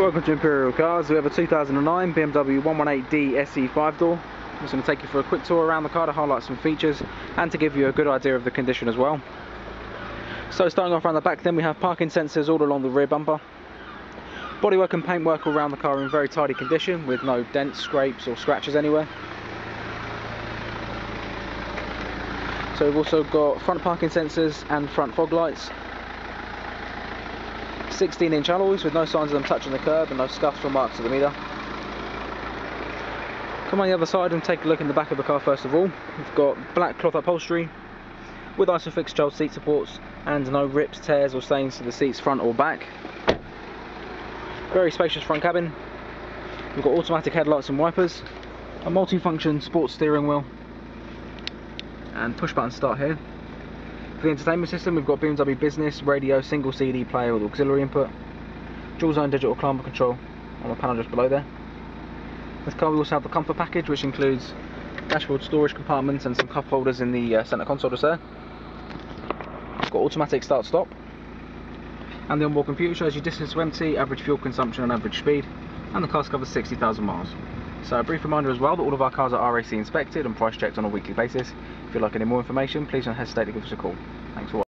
Welcome to Imperial Cars. We have a 2009 BMW 118D SE 5-door. I'm just going to take you for a quick tour around the car to highlight some features and to give you a good idea of the condition as well. So starting off around the back then we have parking sensors all along the rear bumper. Bodywork and paintwork all around the car are in very tidy condition with no dents, scrapes or scratches anywhere. So we've also got front parking sensors and front fog lights 16 inch alloys with no signs of them touching the curb and no scuffs or marks at the meter. Come on the other side and take a look in the back of the car first of all. We've got black cloth upholstery with Isofix child seat supports and no rips, tears or stains to the seats front or back. Very spacious front cabin. We've got automatic headlights and wipers, a multi-function sports steering wheel and push button start here for the entertainment system, we've got BMW Business, radio, single CD player with auxiliary input, dual zone digital climate control on the panel just below there. This car we also have the comfort package which includes dashboard storage compartments and some cup holders in the uh, centre console just there. It's got automatic start stop and the onboard computer shows you distance to empty, average fuel consumption and average speed and the car covers 60,000 miles. So a brief reminder as well that all of our cars are RAC inspected and price checked on a weekly basis. If you'd like any more information, please don't hesitate to give us a call. Thanks for watching.